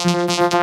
Thank you.